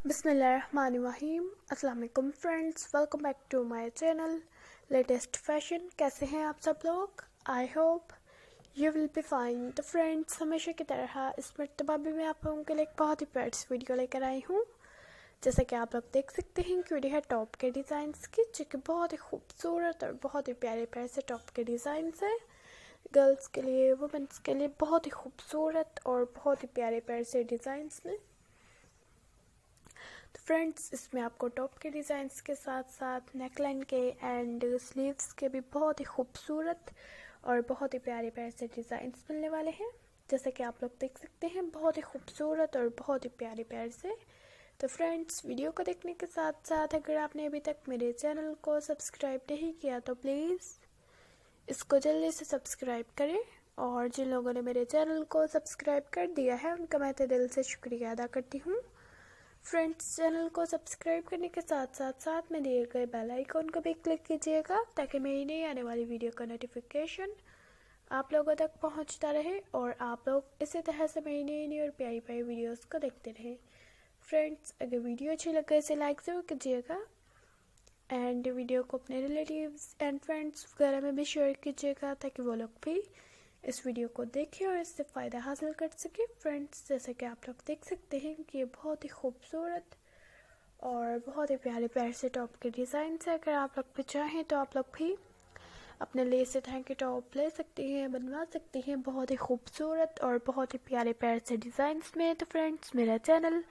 बिसमीम अस्सलाम friends welcome back to my channel latest fashion कैसे हैं आप सब लोग? I hope you will be fine the friends हमेशा की तरह इस मरतबा भी मैं आप लोगों के लिए एक बहुत ही पेट्स वीडियो लेकर आई हूँ। जैसे कि आप लोग देख सकते हैं कि वीडियो है टॉप के डिज़ाइंस की, जो कि बहुत ही खूबसूरत और बहुत ही प्यारे प्यारे से टॉप के डिज़ाइंस हैं। गर्ल्स के लिए वुमेंस के लिए बहुत ही खूबसूरत और बहुत ही प्यारे प्यारे से डिज़ाइंस में तो फ्रेंड्स इसमें आपको टॉप के डिज़ाइंस के साथ साथ नेकलाइन के एंड स्लीव्स के भी बहुत ही खूबसूरत और बहुत ही प्यारे प्यारे से डिज़ाइंस मिलने वाले हैं। जैसे कि आप लोग देख सकते हैं, बहुत ही खूबसूरत और बहुत ही प्यारे प्यारे से। तो फ्रेंड्स वीडियो को देखने के साथ साथ अगर आपने अभी तक मेरे चैनल को सब्सक्राइब नहीं किया तो प्लीज़ इसको जल्दी से सब्सक्राइब करें और जिन लोगों ने मेरे चैनल को सब्सक्राइब कर दिया है, उनका मैं दिल से शुक्रिया अदा करती हूँ। फ्रेंड्स, चैनल को सब्सक्राइब करने के साथ साथ साथ में दिए गए बेल आइकॉन को भी क्लिक कीजिएगा ताकि मेरी नई आने वाली वीडियो का नोटिफिकेशन आप लोगों तक पहुँचता रहे और आप लोग इसी तरह से मेरी नई नई और प्यारी प्यारी वीडियोस को देखते रहें। फ्रेंड्स, अगर वीडियो अच्छी लगे इसे लाइक ज़रूर कीजिएगा एंड वीडियो को अपने रिलेटिव्स एंड फ्रेंड्स वगैरह में भी शेयर कीजिएगा ताकि वो लोग भी इस वीडियो को देखें और इससे फ़ायदा हासिल कर सके। फ्रेंड्स जैसे कि आप लोग देख सकते हैं कि ये बहुत ही खूबसूरत और बहुत ही प्यारे प्यारे से टॉप के डिज़ाइन है। अगर आप लोग भी चाहें तो आप लोग भी अपने लिए से तरह के टॉप ले सकते हैं, बनवा सकते हैं। बहुत ही खूबसूरत और बहुत ही प्यारे प्यारे से डिज़ाइंस में तो फ्रेंड्स मेरा चैनल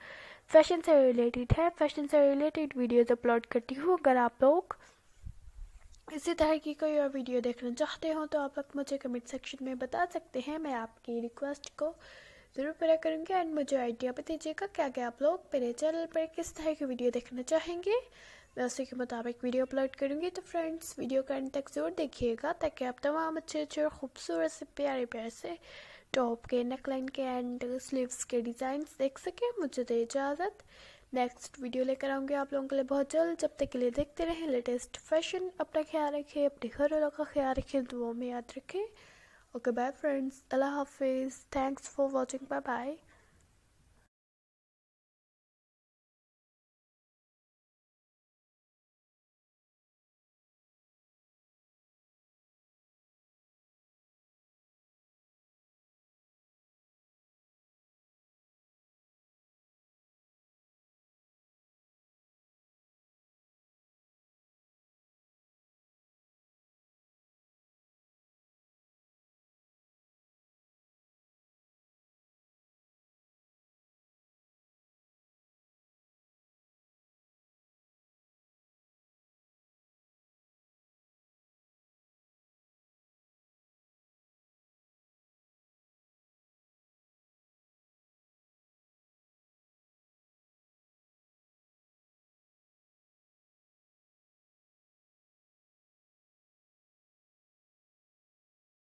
फ़ैशन से रिलेटेड है। फ़ैशन से रिलेटेड वीडियोज़ अपलोड करती हूँ। अगर आप लोग इसी तरह की कोई और वीडियो देखना चाहते हो तो आप लोग मुझे कमेंट सेक्शन में बता सकते हैं। मैं आपकी रिक्वेस्ट को ज़रूर पूरा करूँगी एंड मुझे आइडिया भी दीजिएगा क्या क्या आप लोग मेरे चैनल पर किस तरह की वीडियो देखना चाहेंगे। मैं उसी के मुताबिक वीडियो अपलोड करूँगी। तो फ्रेंड्स वीडियो का एंड तक ज़रूर देखिएगा ताकि आप तमाम अच्छे अच्छे और खूबसूरत से प्यारे प्यारे से टॉप के नेकलाइन के एंड स्लीव्स के डिज़ाइन देख सकें। मुझे दे इजाज़त। नेक्स्ट वीडियो लेकर आऊँगी आप लोगों के लिए बहुत जल्द। जब तक के लिए देखते रहें लेटेस्ट फ़ैशन अपना ख्याल रखें, अपने घर वालों का ख्याल रखें, दुआओं में याद रखें। ओके बाय फ्रेंड्स अल्लाह हाफिज़. Thanks for watching bye bye